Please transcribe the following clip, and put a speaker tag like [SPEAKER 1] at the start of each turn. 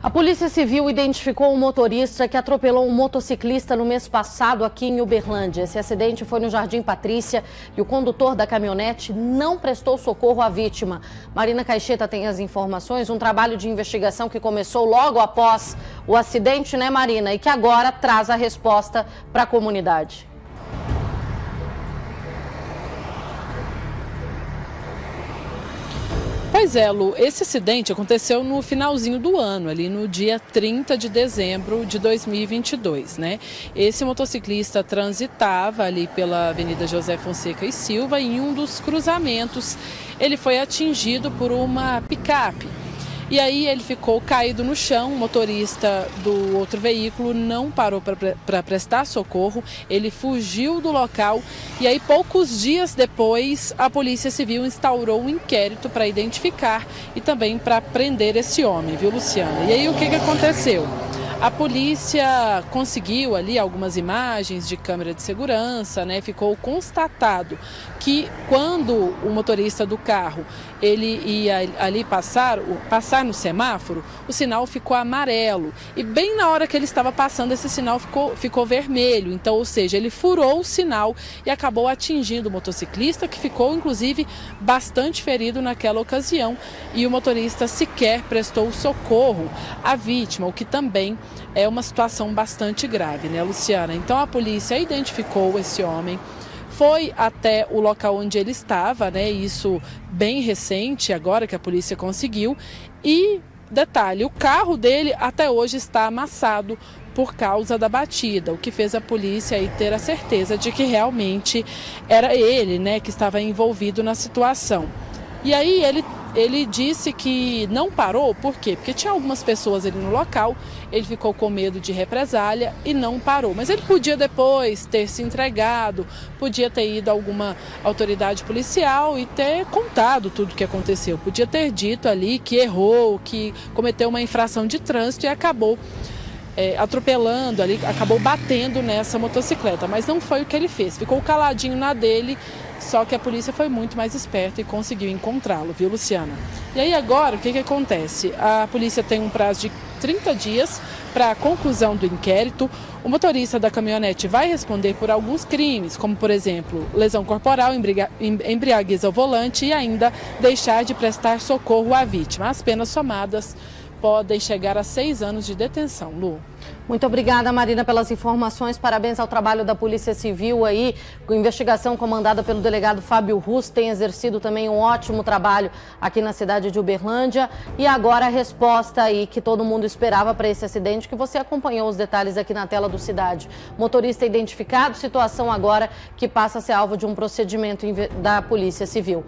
[SPEAKER 1] A Polícia Civil identificou um motorista que atropelou um motociclista no mês passado aqui em Uberlândia. Esse acidente foi no Jardim Patrícia e o condutor da caminhonete não prestou socorro à vítima. Marina Caixeta tem as informações, um trabalho de investigação que começou logo após o acidente, né, Marina? E que agora traz a resposta para a comunidade.
[SPEAKER 2] Pois é, Lu, esse acidente aconteceu no finalzinho do ano, ali no dia 30 de dezembro de 2022, né? Esse motociclista transitava ali pela Avenida José Fonseca e Silva em um dos cruzamentos ele foi atingido por uma picape. E aí ele ficou caído no chão, o motorista do outro veículo não parou para prestar socorro, ele fugiu do local e aí poucos dias depois a Polícia Civil instaurou um inquérito para identificar e também para prender esse homem, viu Luciana? E aí o que, que aconteceu? A polícia conseguiu ali algumas imagens de câmera de segurança, né? Ficou constatado que quando o motorista do carro ele ia ali passar, passar no semáforo, o sinal ficou amarelo e bem na hora que ele estava passando esse sinal ficou, ficou vermelho. Então, ou seja, ele furou o sinal e acabou atingindo o motociclista que ficou inclusive bastante ferido naquela ocasião e o motorista sequer prestou socorro à vítima, o que também é uma situação bastante grave, né, Luciana? Então a polícia identificou esse homem, foi até o local onde ele estava, né? Isso bem recente, agora que a polícia conseguiu, e detalhe, o carro dele até hoje está amassado por causa da batida, o que fez a polícia ter a certeza de que realmente era ele, né, que estava envolvido na situação. E aí ele ele disse que não parou, por quê? Porque tinha algumas pessoas ali no local, ele ficou com medo de represália e não parou. Mas ele podia depois ter se entregado, podia ter ido a alguma autoridade policial e ter contado tudo o que aconteceu. Podia ter dito ali que errou, que cometeu uma infração de trânsito e acabou é, atropelando ali, acabou batendo nessa motocicleta, mas não foi o que ele fez. Ficou caladinho na dele só que a polícia foi muito mais esperta e conseguiu encontrá-lo, viu, Luciana? E aí agora, o que, que acontece? A polícia tem um prazo de 30 dias para a conclusão do inquérito. O motorista da caminhonete vai responder por alguns crimes, como, por exemplo, lesão corporal, embriaguez ao volante e ainda deixar de prestar socorro à vítima. As penas somadas podem chegar a seis anos de detenção. Lu.
[SPEAKER 1] Muito obrigada, Marina, pelas informações. Parabéns ao trabalho da Polícia Civil aí, com investigação comandada pelo delegado Fábio Russo, tem exercido também um ótimo trabalho aqui na cidade de Uberlândia. E agora a resposta aí que todo mundo esperava para esse acidente, que você acompanhou os detalhes aqui na tela do Cidade. Motorista identificado, situação agora que passa a ser alvo de um procedimento da Polícia Civil.